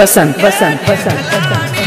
वसंत वसंत वसंत वसंत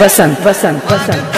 वसंत वसंत वसंत